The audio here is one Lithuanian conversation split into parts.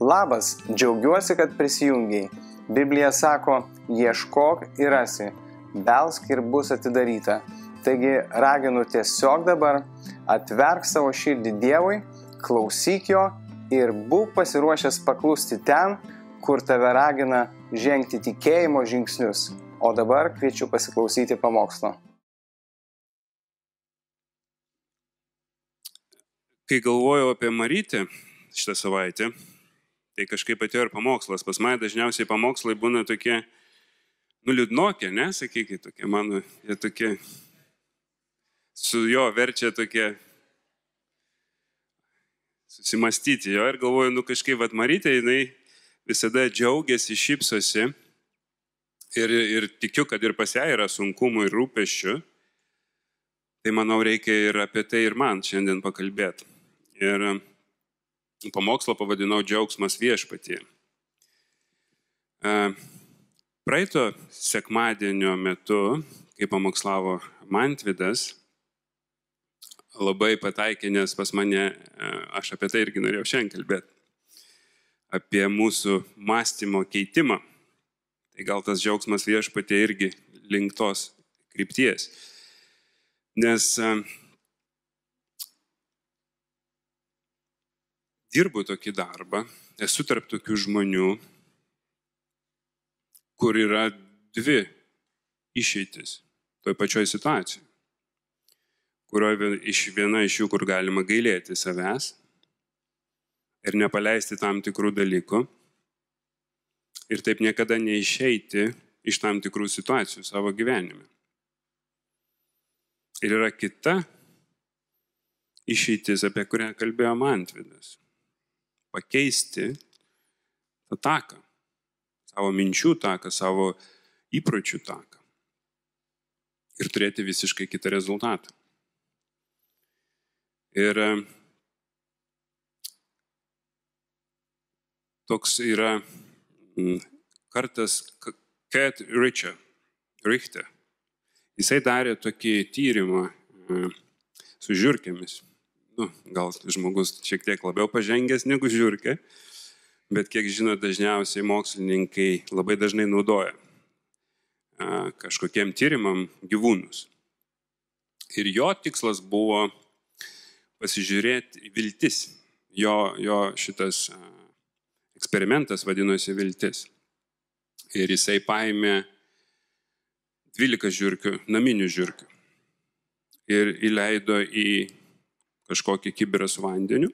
Labas, džiaugiuosi, kad prisijungiai. Biblija sako, ieškok ir rasi, belsk ir bus atidaryta. Taigi raginu tiesiog dabar atverk savo širdį Dievui, klausyk jo ir būk pasiruošęs paklusti ten, kur tave ragina žengti tikėjimo žingsnius. O dabar kviečiu pasiklausyti pamokslo. Kai galvojau apie Marytę šitą savaitę, tai kažkaip atėjo ir pamokslas. Pas mane dažniausiai pamokslai būna tokie, nu, liūdnokė, ne, sakykit, tokie mano, jie tokie, su jo verčia tokie susimastyti jo ir galvoju, nu kažkaip, vad Marytė, jinai visada džiaugiasi, šypsosi ir, ir tikiu, kad ir pas ją yra sunkumų ir rūpeščių, tai manau reikia ir apie tai ir man šiandien pakalbėti. Ir pamokslo pavadinau džiaugsmas viešpatie. Praeito sekmadienio metu, kai pamokslavo Mantvidas, labai pataikė, nes pas mane, aš apie tai irgi norėjau šiandien kalbėti, apie mūsų mąstymo keitimą. Tai gal tas džiaugsmas viešpatė irgi link tos krypties. Nes dirbu tokį darbą, esu tarp tokių žmonių, kur yra dvi išeitis toj pačioj situacijai. Kurioje iš viena iš jų, kur galima gailėti savęs ir nepaleisti tam tikrų dalykų, ir taip niekada neišeiti iš tam tikrų situacijų savo gyvenime. Ir yra kita išeitis, apie kurią kalbėjo Mantvidas. Pakeisti tą taką, savo minčių taką, savo įpročių taką. Ir turėti visiškai kitą rezultatą. Ir toks yra kartas Kat Richter, Richter. Jisai darė tokį tyrimą e, su žiūrkėmis. Nu, gal žmogus šiek tiek labiau pažengęs negu žiūrkė, bet kiek žino, dažniausiai mokslininkai labai dažnai naudoja e, kažkokiem tyrimam gyvūnus. Ir jo tikslas buvo pasižiūrėti viltis. Jo, jo šitas e, eksperimentas vadinosi viltis. Ir jisai paėmė 12 žiūrkių, naminių žiūrkių. Ir įleido į kažkokį kibirą su vandeniu.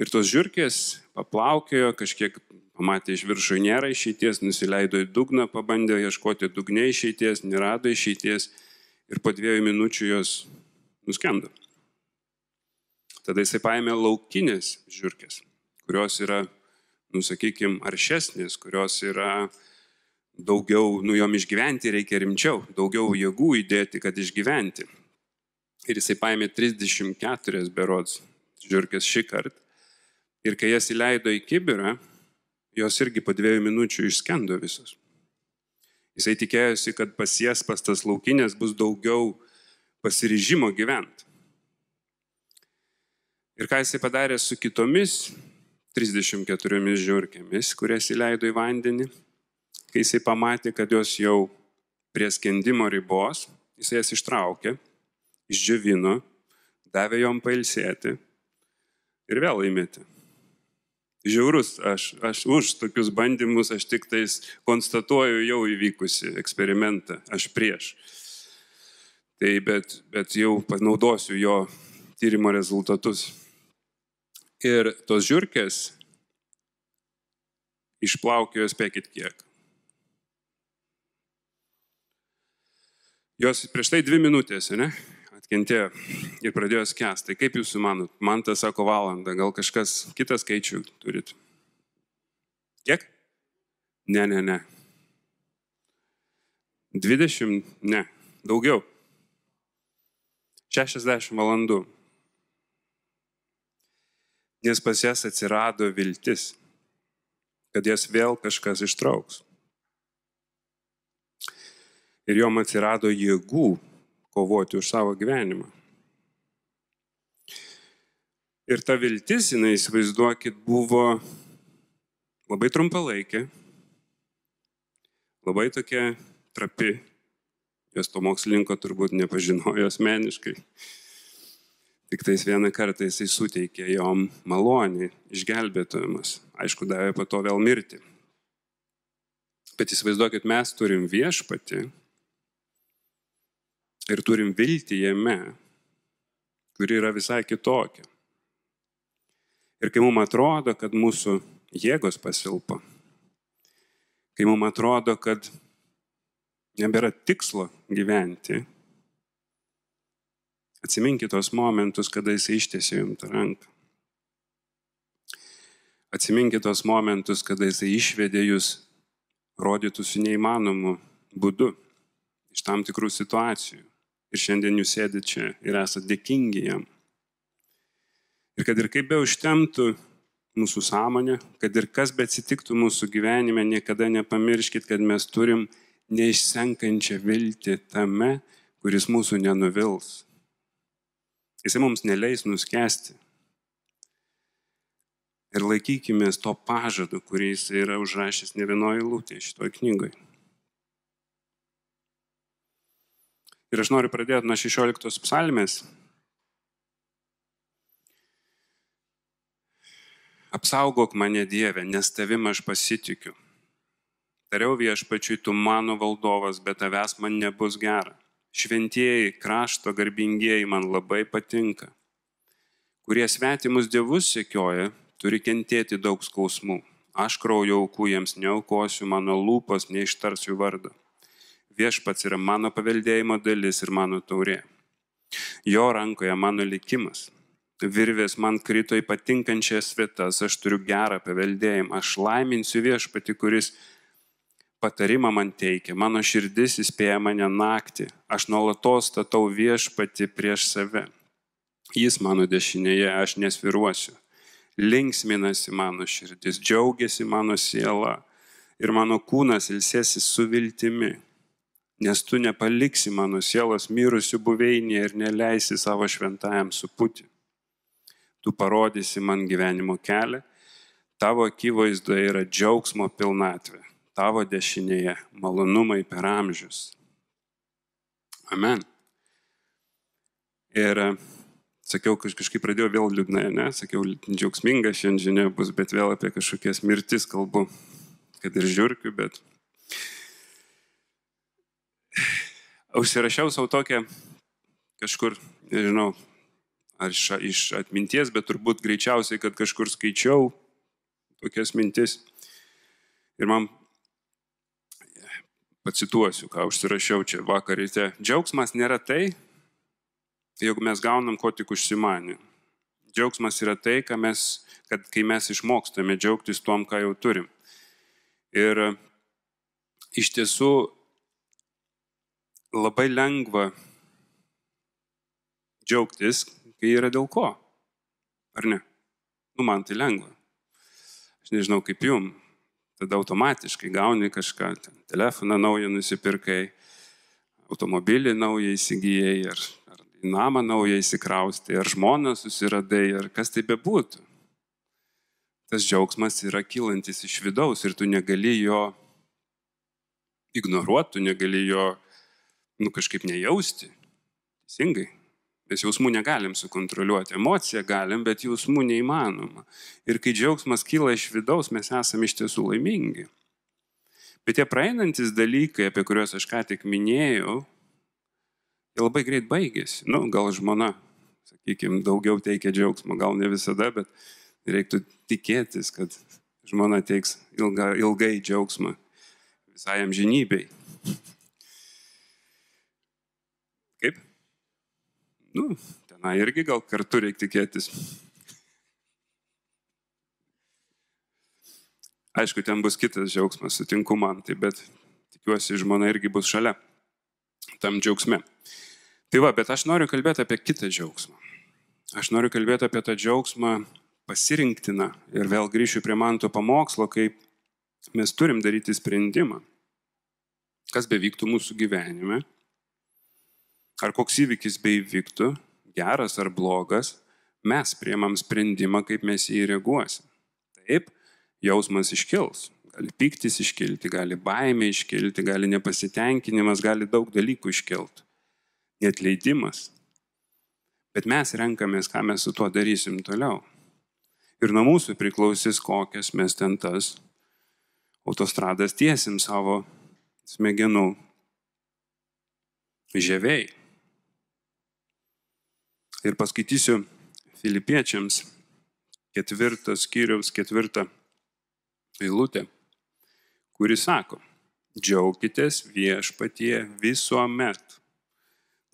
Ir tos žiūrkės paplaukėjo, kažkiek pamatė iš viršų nėra išeities, nusileido į dugną, pabandė ieškoti dugne išeities, nerado išeities ir po dviejų minučių jos nuskendo. Tada jisai paėmė laukinės žiūrkės kurios yra, nusakykime, aršesnės, kurios yra daugiau, nu jom išgyventi reikia rimčiau, daugiau jėgų įdėti, kad išgyventi. Ir jisai paėmė 34 berods žiūrkės šį kartą. Ir kai jas įleido į kibirą, jos irgi po dviejų minučių išskendo visos. Jisai tikėjosi, kad pas jas, pas tas laukinės, bus daugiau pasiryžimo gyventi. Ir ką jisai padarė su kitomis 34 žiūrkėmis, kurias įleido į vandenį. Kai jisai pamatė, kad jos jau prie skendimo ribos, jisai jas ištraukė, išdžiovino, davė jom pailsėti ir vėl įmetė. Žiaurus, aš, aš už tokius bandymus, aš tik tais konstatuoju jau įvykusi eksperimentą, aš prieš. Tai bet, bet jau panaudosiu jo tyrimo rezultatus. Ir tos žiūrkės išplaukėjo, spėkit kiek. Jos prieš tai dvi minutės, ne? Atkentėjo ir pradėjo skęsti. Tai kaip jūs manot? Man tas sako valandą, gal kažkas kitą skaičių turit? Kiek? Ne, ne, ne. 20, ne, daugiau. 60 valandų nes pas jas atsirado viltis, kad jas vėl kažkas ištrauks. Ir jom atsirado jėgų kovoti už savo gyvenimą. Ir ta viltis, jinai įsivaizduokit, buvo labai trumpalaikė, labai tokia trapi. Jos to mokslininko turbūt nepažinojo asmeniškai. Tik tais vieną kartą jisai suteikė jom malonį, išgelbėtojimas. Aišku, davė po to vėl mirti. Bet įsivaizduokit, mes turim viešpati ir turim viltį jame, kuri yra visai kitokia. Ir kai mums atrodo, kad mūsų jėgos pasilpo, kai mums atrodo, kad nebėra tikslo gyventi, Atsiminkite tos momentus, kada jis ištiesė jums tą ranką. Atsiminkite tos momentus, kada jis išvedė jūs rodytųsi neįmanomu būdu iš tam tikrų situacijų. Ir šiandien jūs sėdite čia ir esate dėkingi jam. Ir kad ir kaip be užtemtų mūsų sąmonė, kad ir kas be atsitiktų mūsų gyvenime, niekada nepamirškit, kad mes turim neišsenkančią viltį tame, kuris mūsų nenuvils. Jisai mums neleis nuskesti. Ir laikykime to pažadu, kurį jis yra užrašęs ne vienoje lūtėje šitoje knygoje. Ir aš noriu pradėti nuo 16 psalmės. Apsaugok mane Dieve, nes tavim aš pasitikiu. Tariau viešpačiui, tu mano valdovas, bet tavęs man nebus gera. Šventieji, krašto garbingieji man labai patinka. Kurie svetimus dievus sekioja, turi kentėti daug skausmų. Aš kraujo aukų jiems neaukosiu, mano lūpos neištars jų vardą. Viešpats yra mano paveldėjimo dalis ir mano taurė. Jo rankoje mano likimas. Virvės man krito į patinkančias vietas, aš turiu gerą paveldėjimą, aš laiminsiu viešpati, kuris patarimą man teikia, mano širdis įspėja mane naktį, aš nuolatos statau viešpati prieš save. Jis mano dešinėje, aš nesviruosiu. Linksminasi mano širdis, džiaugiasi mano siela ir mano kūnas ilsėsi su viltimi, nes tu nepaliksi mano sielos mirusių buveinėje ir neleisi savo šventajam supūti. Tu parodysi man gyvenimo kelią, tavo akivaizdoje yra džiaugsmo pilnatvė tavo dešinėje malonumai per amžius. Amen. Ir e, sakiau, kažkaip pradėjau vėl liūdnai, ne? Sakiau, džiaugsminga šiandien žinia bus, bet vėl apie kažkokias mirtis kalbu, kad ir žiūrkiu, bet užsirašiau savo tokią kažkur, nežinau, ar iš, iš atminties, bet turbūt greičiausiai, kad kažkur skaičiau tokias mintis. Ir man Pacituosiu, ką užsirašiau čia vakar ryte. Džiaugsmas nėra tai, jeigu mes gaunam, ko tik užsimanė. Džiaugsmas yra tai, mes, kad kai mes išmokstame džiaugtis tom, ką jau turim. Ir iš tiesų labai lengva džiaugtis, kai yra dėl ko. Ar ne? Nu, man tai lengva. Aš nežinau kaip jum, tada automatiškai gauni kažką, telefoną naują nusipirkai, automobilį naują įsigijai, ar, ar namą naują įsikraustai, ar žmoną susiradai, ar kas tai bebūtų. Tas džiaugsmas yra kylantis iš vidaus ir tu negali jo ignoruoti, tu negali jo nu, kažkaip nejausti. Teisingai. Mes jausmų negalim sukontroliuoti, emociją galim, bet jausmų neįmanoma. Ir kai džiaugsmas kyla iš vidaus, mes esame iš tiesų laimingi. Bet tie praeinantis dalykai, apie kuriuos aš ką tik minėjau, jie labai greit baigėsi. Nu, gal žmona, sakykime, daugiau teikia džiaugsmo, gal ne visada, bet reiktų tikėtis, kad žmona teiks ilga, ilgai džiaugsmą visai amžinybei. Nu, tenai irgi gal kartu reikia tikėtis. Aišku, ten bus kitas džiaugsmas, sutinku man, tai bet tikiuosi, žmona irgi bus šalia tam džiaugsme. Tai va, bet aš noriu kalbėti apie kitą džiaugsmą. Aš noriu kalbėti apie tą džiaugsmą pasirinktiną ir vėl grįšiu prie man to pamokslo, kaip mes turim daryti sprendimą, kas bevyktų mūsų gyvenime, ar koks įvykis beivyktų, geras ar blogas, mes priemam sprendimą, kaip mes jį reaguosim. Taip, jausmas iškils. Gali piktis iškilti, gali baimė iškilti, gali nepasitenkinimas, gali daug dalykų iškilti. Net leidimas. Bet mes renkamės, ką mes su tuo darysim toliau. Ir nuo mūsų priklausys, kokias mes ten tas autostradas tiesim savo smegenų žieviai. Ir paskaitysiu filipiečiams ketvirtas skyriaus ketvirtą eilutę, kuri sako, džiaukitės viešpatie visuomet.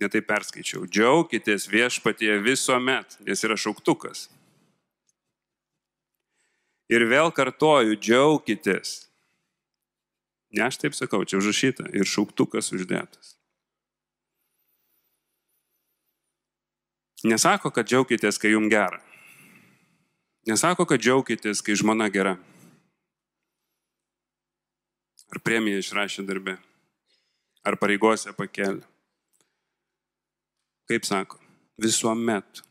Netai perskaičiau, džiaukitės viešpatie visuomet, nes yra šauktukas. Ir vėl kartoju, džiaukitės. Ne aš taip sakau, čia užrašyta ir šauktukas uždėtas. Nesako, kad džiaukitės, kai jums gera. Nesako, kad džiaukitės, kai žmona gera. Ar premiją išrašė darbė. Ar pareigose pakelė. Kaip sako, visuomet.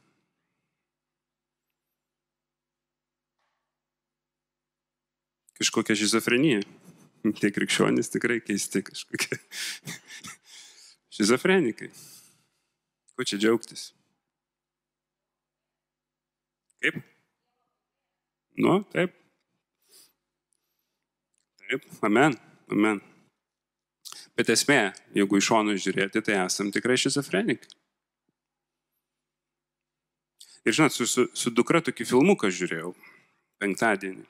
Kažkokia šizofrenija. Tie krikščionys tikrai keisti kažkokie. Šizofrenikai. Ko čia džiaugtis? Kaip? Nu, taip. Taip, amen, amen. Bet esmė, jeigu iš šono žiūrėti, tai esam tikrai šizofrenikai. Ir žinot, su, su, su dukra tokį filmuką žiūrėjau penktadienį.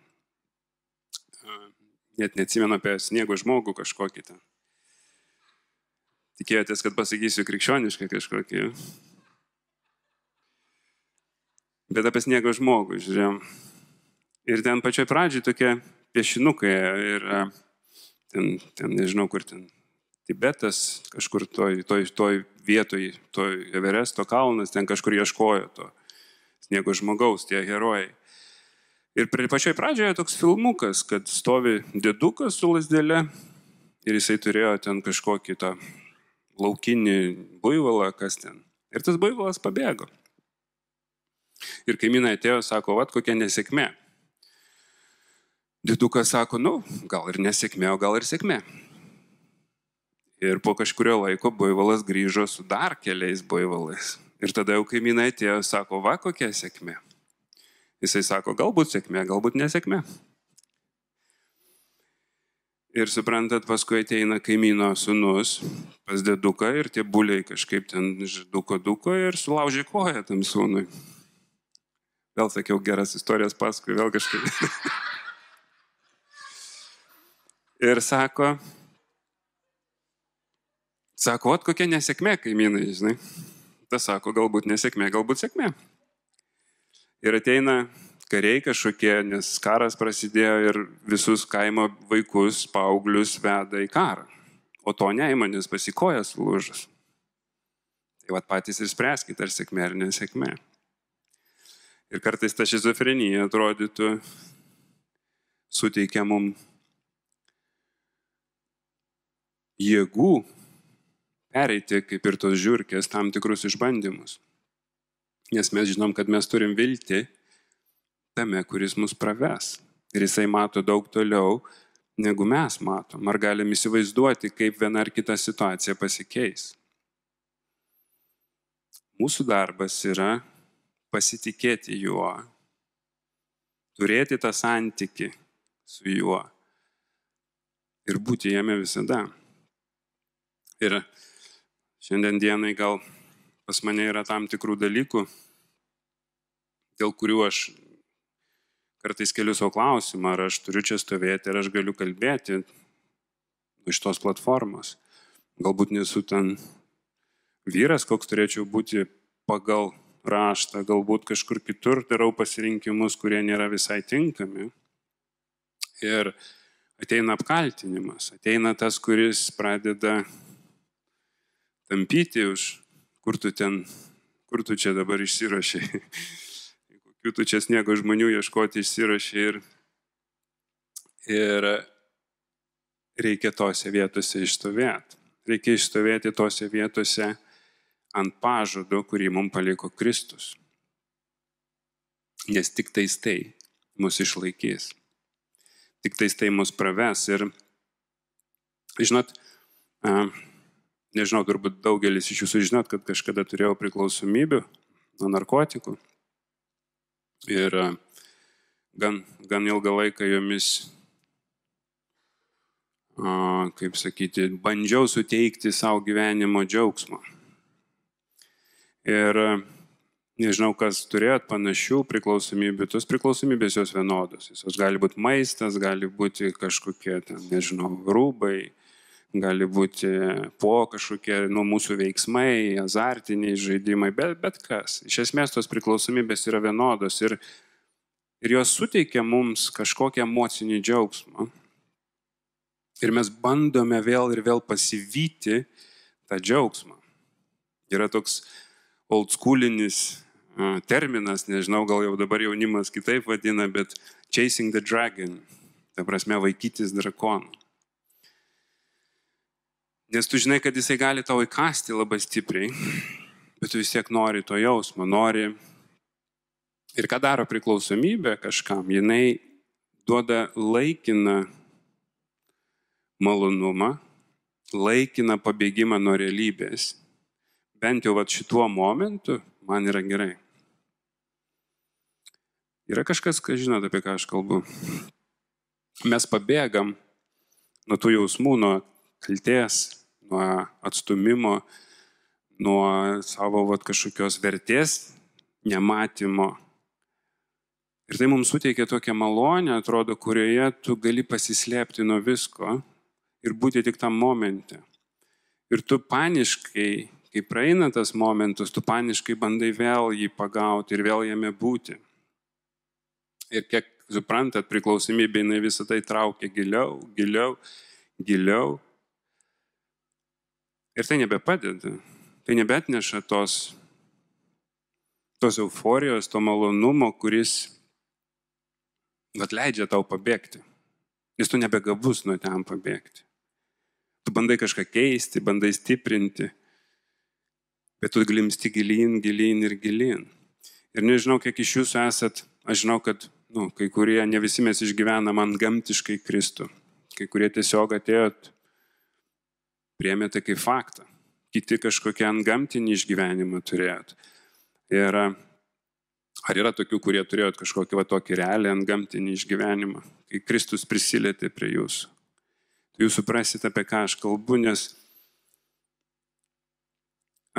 Net neatsimenu apie sniego žmogų kažkokį ten. Tikėjotės, kad pasakysiu krikščionišką kažkokį. Bet apie sniego žmogų žiūrėjom. Ir ten pačioj pradžioj tokie piešinukai ir ten, ten nežinau kur ten, Tibetas, kažkur toj, toj, toj vietoj, toj Everesto kalnas, ten kažkur ieškojo to sniego žmogaus, tie herojai. Ir pačioj pradžioje toks filmukas, kad stovi dėdukas su lasdėlė ir jisai turėjo ten kažkokį tą laukinį buivalą, kas ten. Ir tas buivalas pabėgo. Ir kaimynai atėjo, sako, vad kokia nesėkmė. Dėdukas sako, nu, gal ir nesėkmė, o gal ir sėkmė. Ir po kažkurio laiko buivalas grįžo su dar keliais buivalais. Ir tada jau kaimynai atėjo, sako, va kokia sėkmė. Jisai sako, galbūt sėkmė, galbūt nesėkmė. Ir suprantat, paskui ateina kaimyno sunus pas deduką ir tie buliai kažkaip ten žduko duko ir sulaužė koją tam sūnui. Vėl sakiau geras istorijas paskui, vėl kažkaip. ir sako, sako, at kokia nesėkmė kaimynai, žinai. Tas sako, galbūt nesėkmė, galbūt sėkmė. Ir ateina kariai kažkokie, nes karas prasidėjo ir visus kaimo vaikus, paauglius veda į karą. O to neima, nes pasikojas lūžas. Tai vad patys ir spręskite, ar sėkmė ar nesėkmė. Ir kartais ta šizofrenija atrodytų suteikia mum jėgų pereiti, kaip ir tos žiūrkės, tam tikrus išbandymus. Nes mes žinom, kad mes turim vilti tame, kuris mus praves. Ir jisai mato daug toliau, negu mes matom. Ar galim įsivaizduoti, kaip viena ar kita situacija pasikeis. Mūsų darbas yra pasitikėti juo, turėti tą santyki su juo ir būti jame visada. Ir Šiandien dienai gal pas mane yra tam tikrų dalykų, dėl kurių aš kartais keliu savo klausimą, ar aš turiu čia stovėti, ar aš galiu kalbėti iš tos platformos. Galbūt nesu ten vyras, koks turėčiau būti pagal raštą, galbūt kažkur kitur darau pasirinkimus, kurie nėra visai tinkami. Ir ateina apkaltinimas, ateina tas, kuris pradeda tampyti už, kur tu ten, kur tu čia dabar išsirašiai, kokių tu čia sniego žmonių ieškoti išsirašiai ir, ir reikia tose vietose išstovėti. Reikia išstovėti tose vietose ant pažado, kurį mums paliko Kristus. Nes tik tais tai mus išlaikys. Tik tais tai mus praves. Ir, žinot, nežinau, turbūt daugelis iš jūsų žinot, kad kažkada turėjau priklausomybių nuo narkotikų. Ir gan, gan ilgą laiką jomis kaip sakyti, bandžiau suteikti savo gyvenimo džiaugsmą. Ir nežinau, kas turėjot panašių priklausomybių, tos priklausomybės jos vienodos. Jos gali būti maistas, gali būti kažkokie, ten, nežinau, rūbai, gali būti po kažkokie nuo mūsų veiksmai, azartiniai žaidimai, bet, bet kas. Iš esmės tos priklausomybės yra vienodos ir, ir jos suteikia mums kažkokią emocinį džiaugsmą. Ir mes bandome vėl ir vėl pasivyti tą džiaugsmą. Yra toks old schoolinis terminas, nežinau, gal jau dabar jaunimas kitaip vadina, bet chasing the dragon, ta prasme vaikytis drakoną. Nes tu žinai, kad jisai gali tau įkasti labai stipriai, bet tu vis tiek nori to jausmo, nori. Ir ką daro priklausomybė kažkam, jinai duoda laikiną malonumą, laikiną pabėgimą nuo realybės. Bent jau vat šituo momentu man yra gerai. Yra kažkas, kas žinot, apie ką aš kalbu. Mes pabėgam nuo tų jausmų, nuo kalties, nuo atstumimo, nuo savo vat, kažkokios vertės nematymo. Ir tai mums suteikia tokią malonę, atrodo, kurioje tu gali pasislėpti nuo visko ir būti tik tam momente. Ir tu paniškai, kai praeina tas momentas, tu paniškai bandai vėl jį pagauti ir vėl jame būti. Ir kiek suprantat, priklausomybė jinai visą tai traukia giliau, giliau, giliau. Ir tai nebepadeda. Tai nebetneša tos, tos euforijos, to malonumo, kuris atleidžia tau pabėgti. Nes tu nebegabus nuo ten pabėgti. Tu bandai kažką keisti, bandai stiprinti, bet tu glimsti gilyn, gilyn ir gilyn. Ir nežinau, kiek iš jūsų esat, aš žinau, kad nu, kai kurie, ne visi mes išgyvenam ant gamtiškai Kristų. Kai kurie tiesiog atėjot, priemėte kaip faktą. Kiti kažkokią ant gamtinį išgyvenimą turėjot. Ir ar yra tokių, kurie turėjot kažkokį va tokį realią ant gamtinį išgyvenimą, kai Kristus prisilietė prie jūsų jūs suprasite, apie ką aš kalbu, nes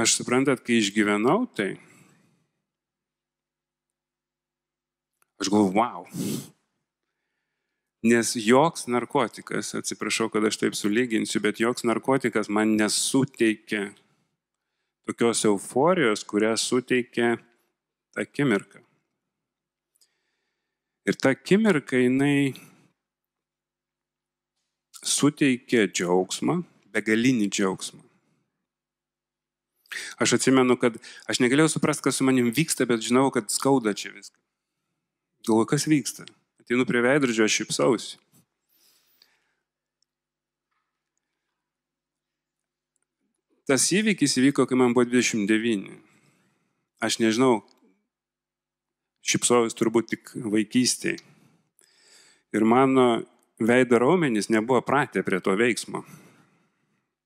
aš suprantat, kai išgyvenau tai, aš galvoju, wow. Nes joks narkotikas, atsiprašau, kad aš taip sulyginsiu, bet joks narkotikas man nesuteikia tokios euforijos, kurią suteikia tą akimirką. Ir ta akimirka jinai suteikė džiaugsmą, begalinį džiaugsmą. Aš atsimenu, kad aš negalėjau suprasti, kas su manim vyksta, bet žinau, kad skauda čia viską. Galvoju, kas vyksta. Ateinu prie veidrodžio, aš šipsausi. Tas įvykis įvyko, kai man buvo 29. Aš nežinau, šipsojus turbūt tik vaikystėje. Ir mano veido raumenys nebuvo pratę prie to veiksmo.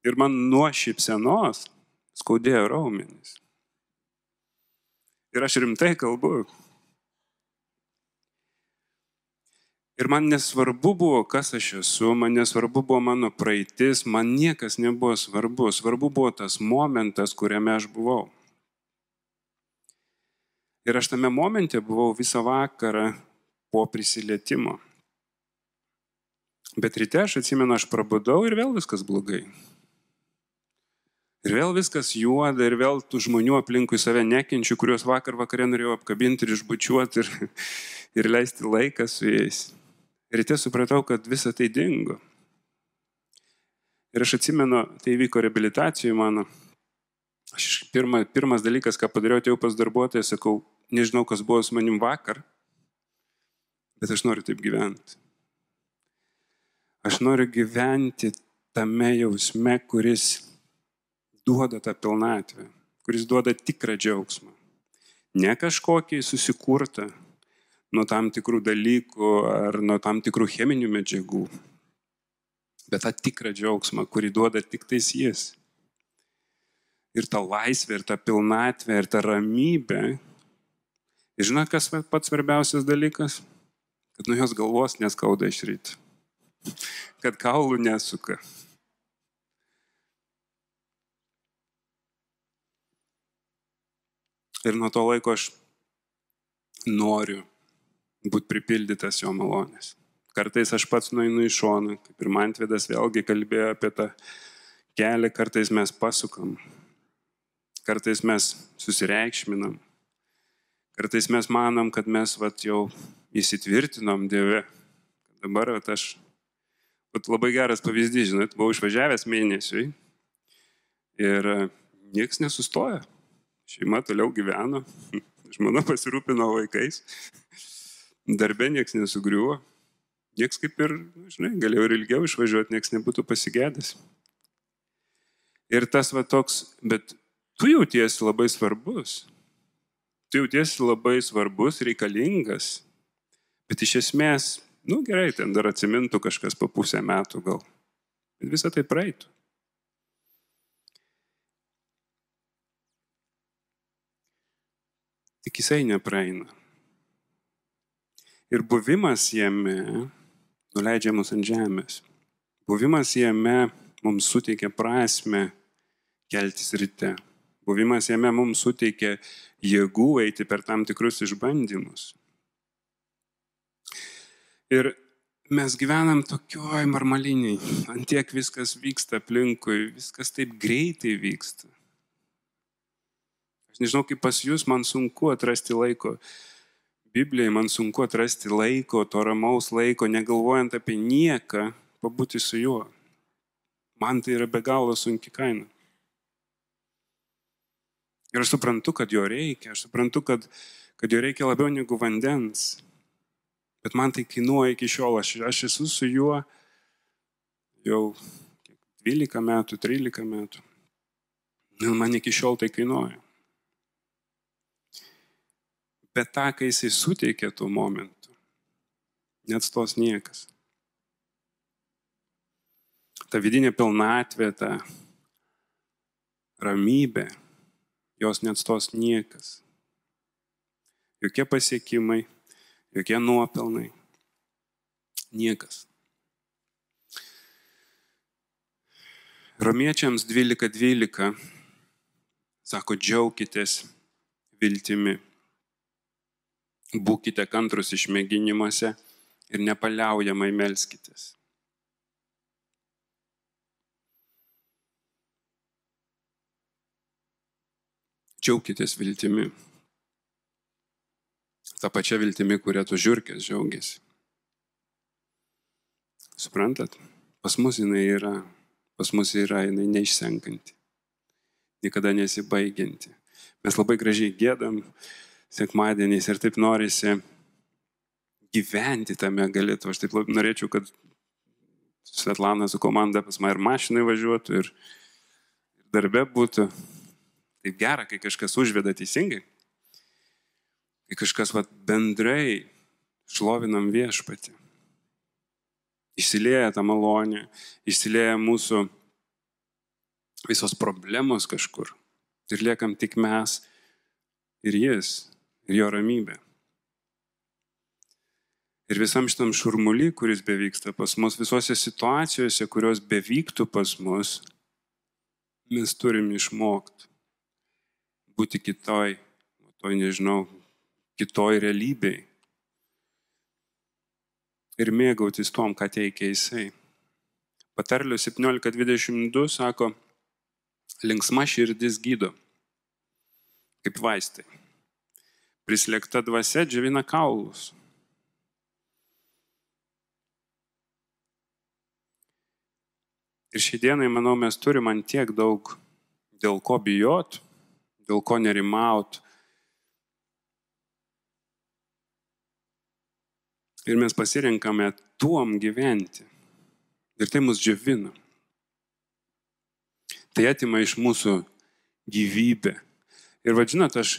Ir man nuo šypsenos skaudėjo raumenys. Ir aš rimtai kalbu. Ir man nesvarbu buvo, kas aš esu, man nesvarbu buvo mano praeitis, man niekas nebuvo svarbu. Svarbu buvo tas momentas, kuriame aš buvau. Ir aš tame momente buvau visą vakarą po prisilietimo. Bet ryte aš atsimenu, aš prabudau ir vėl viskas blogai. Ir vėl viskas juoda, ir vėl tų žmonių aplinkui save nekenčiu, kuriuos vakar vakarė norėjau apkabinti ir išbučiuoti ir, ir leisti laiką su jais. Ryte supratau, kad visa tai dingo. Ir aš atsimenu, tai vyko reabilitacijoje mano. Aš pirma, pirmas dalykas, ką padariau, atėjau pas darbuotoją, sakau, nežinau, kas buvo su manim vakar, bet aš noriu taip gyventi. Aš noriu gyventi tame jausme, kuris duoda tą pilnatvę, kuris duoda tikrą džiaugsmą. Ne kažkokį susikurtą, nuo tam tikrų dalykų ar nuo tam tikrų cheminių medžiagų. Bet tą tikrą džiaugsmą, kurį duoda tik tais jis. Ir ta laisvė, ir ta pilnatvė, ir ta ramybė. Ir žinot, kas pats svarbiausias dalykas? Kad nuo jos galvos neskauda iš ryto. Kad kaulų nesuka. Ir nuo to laiko aš noriu būti pripildytas jo malonės. Kartais aš pats nueinu į šoną, kaip ir Mantvidas vėlgi kalbėjo apie tą kelią, kartais mes pasukam, kartais mes susireikšminam, kartais mes manom, kad mes vat, jau įsitvirtinom Dieve. Dabar vat, aš, vat, labai geras pavyzdys, žinot, buvau išvažiavęs mėnesiui ir niekas nesustoja. Šeima toliau gyveno, žmona pasirūpino vaikais, darbė niekas nesugriuvo, niekas kaip ir, žinai, galėjau ir ilgiau išvažiuoti, niekas nebūtų pasigėdęs. Ir tas va toks, bet tu jautiesi labai svarbus. Tu jautiesi labai svarbus, reikalingas. Bet iš esmės, nu gerai, ten dar atsimintų kažkas po pusę metų gal. Bet visą tai praeitų. Tik jisai nepraeina. Ir buvimas jame nuleidžia mus ant žemės. Buvimas jame mums suteikia prasme keltis ryte. Buvimas jame mums suteikia jėgų eiti per tam tikrus išbandymus. Ir mes gyvenam tokioj marmaliniai, antiek viskas vyksta aplinkui, viskas taip greitai vyksta. Aš nežinau, kaip pas jūs, man sunku atrasti laiko. Biblijai man sunku atrasti laiko, to ramaus laiko, negalvojant apie nieką, pabūti su juo. Man tai yra be galo sunki kaina. Ir aš suprantu, kad jo reikia, aš suprantu, kad, kad jo reikia labiau negu vandens. Bet man tai kainuoja iki šiol, aš, aš esu su juo jau 12 metų, 13 metų. Ir man iki šiol tai kainuoja. Bet tą, kai jisai suteikė tų momentų, neatstos niekas. Ta vidinė pilnatvė, ta ramybė, jos neatstos niekas. Jokie pasiekimai, jokie nuopelnai. Niekas. Romiečiams 12.12 12, sako, džiaukitės viltimi. Būkite kantrus išmėginimuose ir nepaliaujamai melskitės. Džiaukitės viltimi. Ta pačia viltimi, kuria tu žiūrkės džiaugiasi. Suprantat? Pas mus jinai yra, pas mus yra jinai neišsenkanti, niekada nesibaigianti. Mes labai gražiai gėdam, sekmadieniais ir taip norisi gyventi tame galėtų. Aš taip norėčiau, kad Svetlana su komanda pas mane ir mašinai važiuotų, ir, darbe būtų. Taip gera, kai kažkas užveda teisingai. Kai kažkas vat, bendrai šlovinam viešpatį. Išsilieja tą malonę, išsilieja mūsų visos problemos kažkur. Ir liekam tik mes ir jis ir jo ramybė. Ir visam šitam šurmulį, kuris bevyksta pas mus, visose situacijose, kurios bevyktų pas mus, mes turim išmokti būti kitoj, toj nežinau, kitoj realybei. Ir mėgautis tom, ką teikia jisai. Patarlių 17.22 sako, linksma širdis gydo, kaip vaistai. Prislėgta dvasia džiavina kaulus. Ir šiandienai, manau, mes turime ant tiek daug dėl ko bijot, dėl ko nerimaut. Ir mes pasirinkame tuom gyventi. Ir tai mus džiavina. Tai atima iš mūsų gyvybę. Ir vadžinat, aš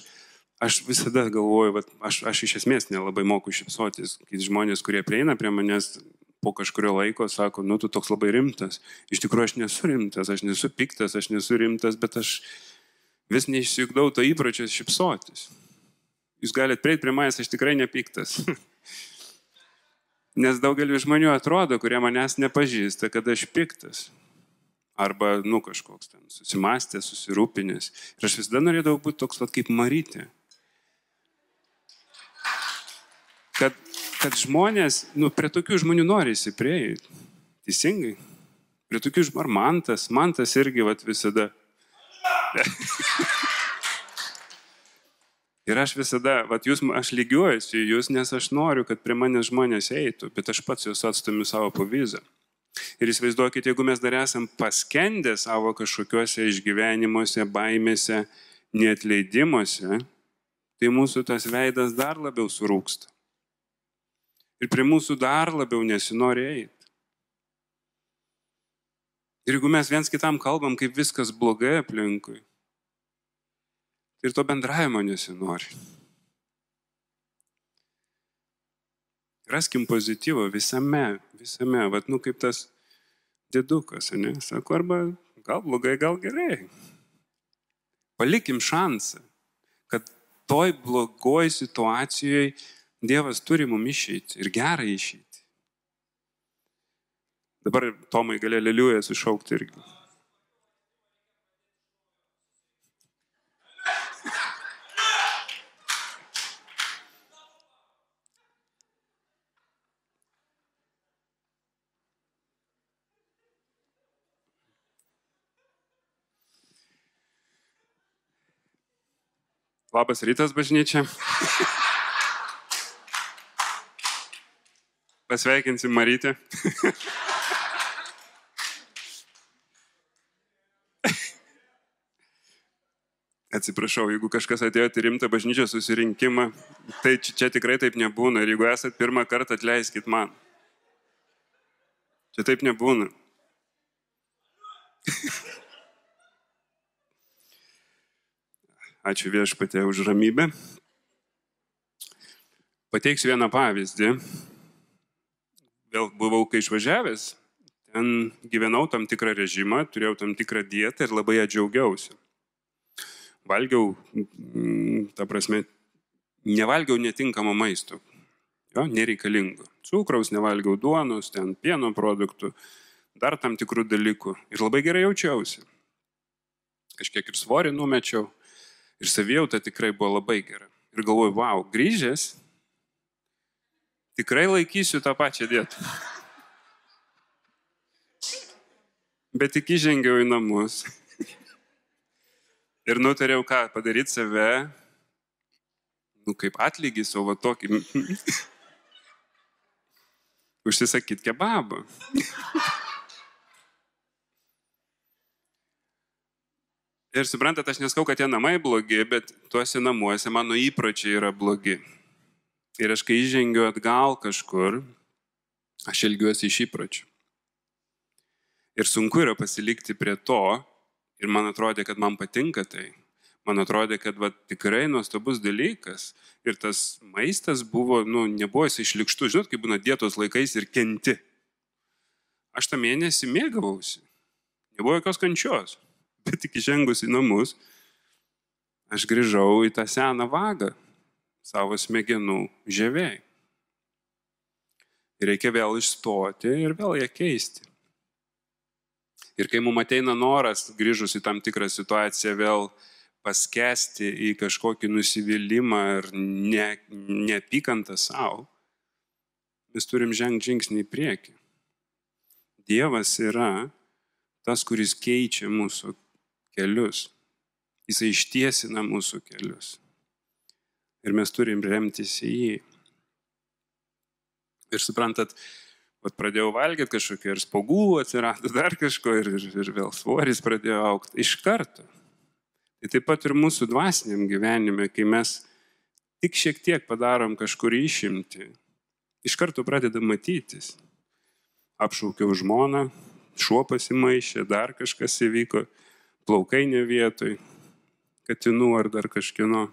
aš visada galvoju, vat, aš, aš iš esmės nelabai moku šipsotis, kai žmonės, kurie prieina prie manęs po kažkurio laiko, sako, nu tu toks labai rimtas. Iš tikrųjų aš nesu rimtas, aš nesu piktas, aš nesu rimtas, bet aš vis neišsiugdau to įpročio šipsotis. Jūs galite prieiti prie manęs, aš tikrai nepiktas. Nes daugeliu žmonių atrodo, kurie manęs nepažįsta, kad aš piktas. Arba, nu, kažkoks ten susimastęs, susirūpinęs. Ir aš visada norėdavau būti toks pat kaip Marytė. Kad, kad žmonės, nu, prie tokių žmonių norisi prieiti. Teisingai. Prie tokių žmonių, ar mantas, mantas irgi vat, visada. Ir aš visada, vat, jūs, aš lygiuojuosi jūs, nes aš noriu, kad prie manęs žmonės eitų, bet aš pats juos atstumiu savo pavyzdį. Ir įsivaizduokit, jeigu mes dar esam paskendę savo kažkokiuose išgyvenimuose, baimėse, neatleidimuose, tai mūsų tas veidas dar labiau surūksta ir prie mūsų dar labiau nesinori eiti. Ir jeigu mes viens kitam kalbam, kaip viskas blogai aplinkui, ir to bendravimo nesinori. Raskim pozityvą visame, visame, vad, nu kaip tas dėdukas, ne? Sako, arba gal blogai, gal gerai. Palikim šansą, kad toj blogoj situacijoje Dievas turi mum išeiti ir gerą išeiti. Dabar Tomai gali leliuoja sušaukti irgi. Labas rytas, bažnyčia. Pasveikinsim Marytę. Atsiprašau, jeigu kažkas atėjote rimtą bažnyčios susirinkimą, tai čia, čia tikrai taip nebūna. Ir jeigu esat pirmą kartą, atleiskit man. Čia taip nebūna. Ačiū viešpatė už ramybę. Pateiksiu vieną pavyzdį vėl buvau, kai išvažiavęs, ten gyvenau tam tikrą režimą, turėjau tam tikrą dietą ir labai ją džiaugiausi. Valgiau, mm, ta prasme, nevalgiau netinkamo maisto, jo, nereikalingo. Cukraus nevalgiau duonos, ten pieno produktų, dar tam tikrų dalykų ir labai gerai jaučiausi. Kažkiek ir svorį numečiau ir savijauta tikrai buvo labai gera. Ir galvoju, wow, grįžęs tikrai laikysiu tą pačią dietą. Bet tik įžengiau į namus ir nutariau ką padaryti save, nu kaip atlygis, o va tokį, užsisakyti kebabą. Ir suprantat, aš neskau, kad tie namai blogi, bet tuose namuose mano įpročiai yra blogi. Ir aš kai įžengiu atgal kažkur, aš ilgiuosi iš įpročių. Ir sunku yra pasilikti prie to, ir man atrodė, kad man patinka tai. Man atrodė, kad va, tikrai nuostabus dalykas. Ir tas maistas buvo, nu, nebuvo jis išlikštų, žinot, kaip būna dietos laikais ir kenti. Aš tą mėnesį mėgavausi. Nebuvo jokios kančios. Bet tik įžengus į namus, aš grįžau į tą seną vagą savo smegenų žieviai. Ir reikia vėl išstoti ir vėl ją keisti. Ir kai mums ateina noras, grįžus į tam tikrą situaciją, vėl paskesti į kažkokį nusivylimą ir ne, neapykantą savo, mes turim žengti žingsnį į priekį. Dievas yra tas, kuris keičia mūsų kelius. Jisai ištiesina mūsų kelius. Ir mes turim remtis į jį. Ir suprantat, vat pradėjau valgyti kažkokį ir spogų atsirado dar kažko ir, ir, ir vėl svoris pradėjo aukti iš karto. Tai taip pat ir mūsų dvasiniam gyvenime, kai mes tik šiek tiek padarom kažkur išimti, iš karto pradeda matytis. Apšaukiau žmoną, šuo pasimaišė, dar kažkas įvyko, plaukai ne vietoj, katinų ar dar kažkieno.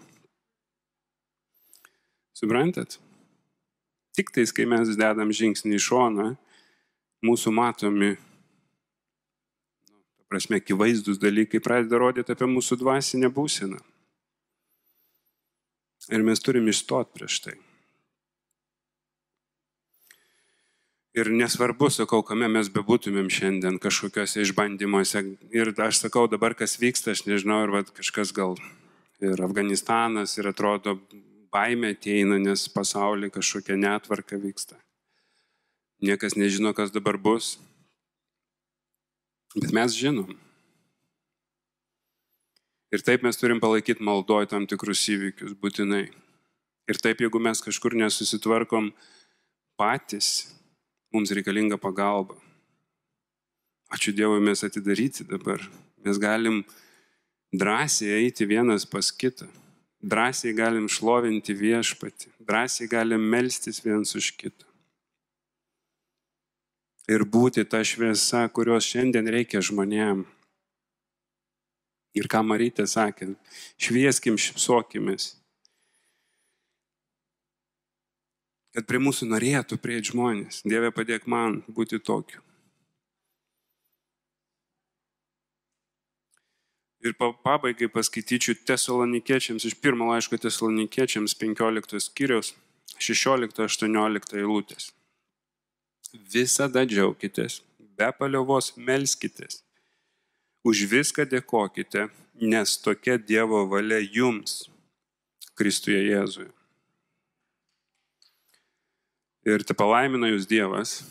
Suprantat? Tik tais, kai mes dedam žingsnį į šoną, mūsų matomi, nu, prasme, akivaizdus dalykai pradeda rodyti apie mūsų dvasinę būseną. Ir mes turim išstot prieš tai. Ir nesvarbu, sakau, kame mes bebūtumėm šiandien kažkokiuose išbandymuose. Ir aš sakau, dabar kas vyksta, aš nežinau, ir vat, kažkas gal ir Afganistanas, ir atrodo, baimė ateina, nes pasaulyje kažkokia netvarka vyksta. Niekas nežino, kas dabar bus. Bet mes žinom. Ir taip mes turim palaikyti maldoj tam tikrus įvykius būtinai. Ir taip, jeigu mes kažkur nesusitvarkom patys, mums reikalinga pagalba. Ačiū Dievui, mes atidaryti dabar. Mes galim drąsiai eiti vienas pas kitą. Drąsiai galim šlovinti viešpatį. Drąsiai galim melstis vienas už kitą. Ir būti ta šviesa, kurios šiandien reikia žmonėm. Ir ką Marytė sakė, švieskim, šipsokimės. kad prie mūsų norėtų prieiti žmonės. Dieve padėk man būti tokiu. Ir pabaigai paskaityčiau tesalonikiečiams iš pirmo laiško tesalonikiečiams 15 skyriaus 16-18 eilutės. Visada džiaukitės, be paliovos melskitės. Už viską dėkokite, nes tokia Dievo valia jums, Kristuje Jėzuje. Ir te palaimina jūs Dievas.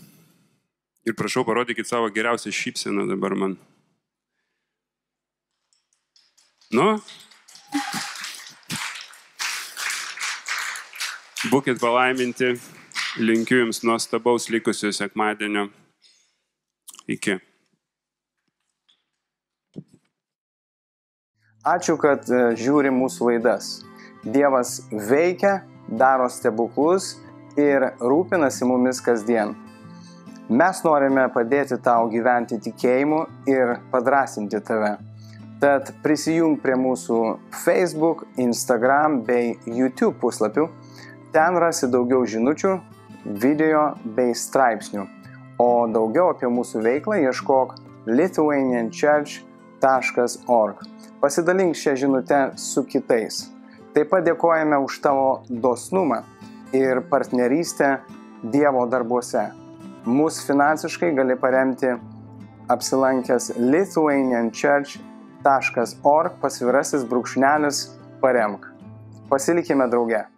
Ir prašau, parodykit savo geriausią šypseną dabar man. Nu? Būkit palaiminti. Linkiu Jums nuostabaus likusio sekmadienio. Iki. Ačiū, kad e, žiūri mūsų laidas. Dievas veikia, daro stebuklus ir rūpinasi mumis kasdien. Mes norime padėti tau gyventi tikėjimu ir padrasinti tave. Tad prisijung prie mūsų Facebook, Instagram bei YouTube puslapių. Ten rasi daugiau žinučių, video bei straipsnių. O daugiau apie mūsų veiklą ieškok lithuanianchurch.org. Pasidalink šią žinutę su kitais. Taip pat dėkojame už tavo dosnumą ir partnerystę Dievo darbuose. Mūsų finansiškai gali paremti apsilankęs lithuanianchurch.org pasvirasis brūkšnelis paremk. Pasilikime drauge.